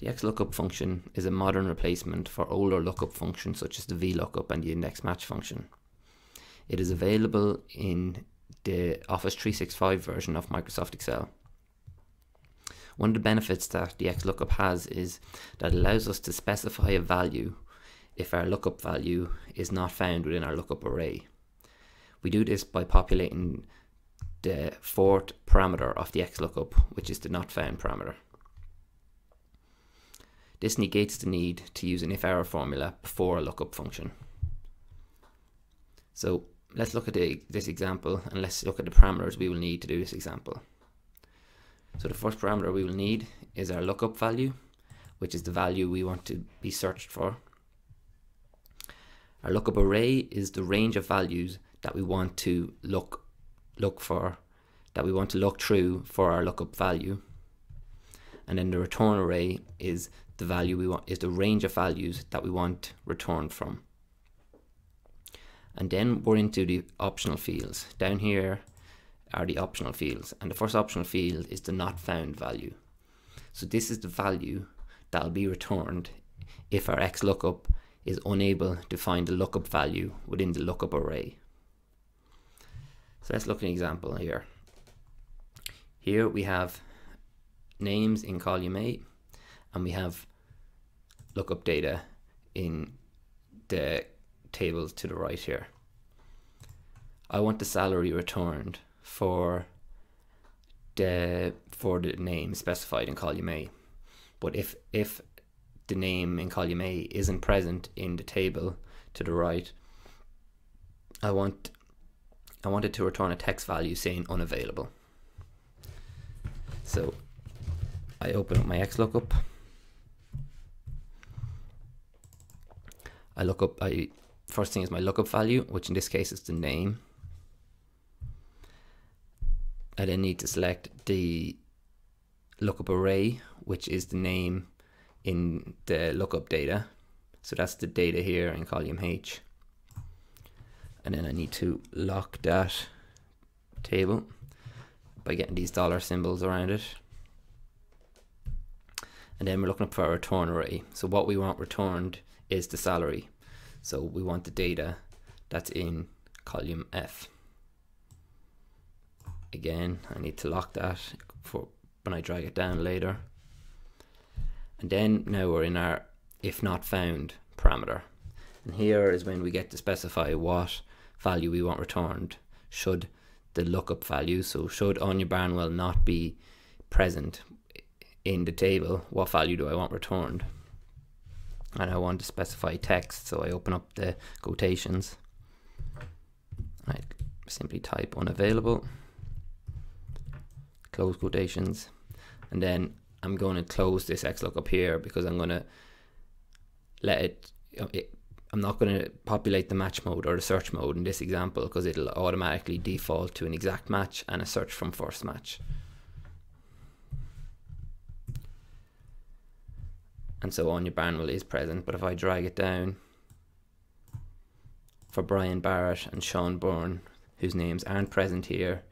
The XLOOKUP function is a modern replacement for older lookup functions such as the VLOOKUP and the index match function. It is available in the Office 365 version of Microsoft Excel. One of the benefits that the XLOOKUP has is that it allows us to specify a value if our lookup value is not found within our lookup array. We do this by populating the fourth parameter of the XLOOKUP, which is the not found parameter. This negates the need to use an if-error formula before a lookup function. So let's look at the, this example and let's look at the parameters we will need to do this example. So the first parameter we will need is our lookup value, which is the value we want to be searched for. Our lookup array is the range of values that we want to look look for, that we want to look through for our lookup value. And then the return array is the value we want is the range of values that we want returned from. And then we're into the optional fields. Down here are the optional fields. And the first optional field is the not found value. So this is the value that will be returned if our XLOOKUP is unable to find the lookup value within the lookup array. So let's look at an example here. Here we have names in column A and we have lookup data in the tables to the right here. I want the salary returned for the for the name specified in column A. But if if the name in column A isn't present in the table to the right, I want I wanted to return a text value saying unavailable. So I open up my X XLOOKUP. I look up I first thing is my lookup value, which in this case is the name. I then need to select the lookup array, which is the name in the lookup data. So that's the data here in column H. And then I need to lock that table by getting these dollar symbols around it. And then we're looking up for a return array. So what we want returned is the salary. So we want the data that's in column F. Again I need to lock that for when I drag it down later. And then now we're in our if not found parameter. And here is when we get to specify what value we want returned should the lookup value. So should Anya Barnwell not be present in the table what value do I want returned and I want to specify text so I open up the quotations I simply type unavailable close quotations and then I'm going to close this XLOOKUP here because I'm going to let it, it I'm not going to populate the match mode or the search mode in this example because it'll automatically default to an exact match and a search from first match. And so Anya Barnwell is present, but if I drag it down for Brian Barrett and Sean Byrne, whose names aren't present here,